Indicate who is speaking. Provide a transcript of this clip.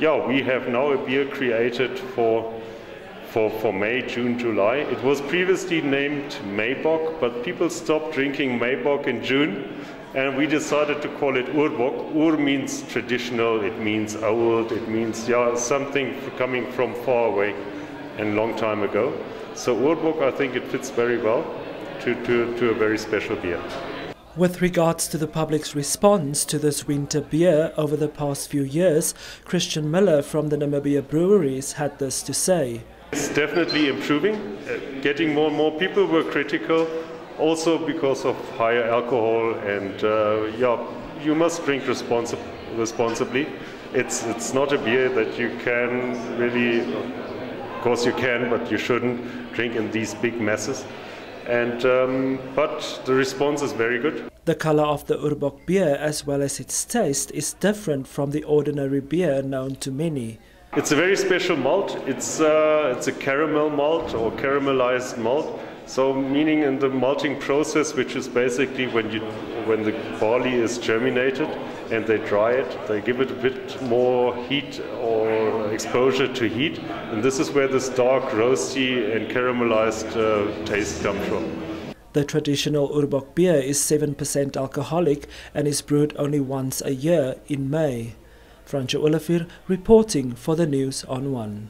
Speaker 1: yeah, we have now a beer created for for, for May, June, July. It was previously named Maibock, but people stopped drinking Maibock in June, and we decided to call it Urbock. Ur means traditional, it means old, it means yeah, something coming from far away and long time ago. So Urbock, I think it fits very well to, to, to a very special beer.
Speaker 2: With regards to the public's response to this winter beer over the past few years, Christian Miller from the Namibia Breweries had this to say.
Speaker 1: It's definitely improving. Uh, getting more and more people were critical, also because of higher alcohol and uh, yeah, you must drink responsi responsibly. It's it's not a beer that you can really, of course you can, but you shouldn't drink in these big masses. And um, but the response is very good.
Speaker 2: The color of the Urbock beer, as well as its taste, is different from the ordinary beer known to many.
Speaker 1: It's a very special malt. It's uh, it's a caramel malt or caramelized malt. So meaning in the malting process, which is basically when you when the barley is germinated and they dry it, they give it a bit more heat or exposure to heat, and this is where this dark roasty and caramelized uh, taste comes from.
Speaker 2: The traditional Urbock beer is 7% alcoholic and is brewed only once a year in May. Franco Olivier reporting for the News on One.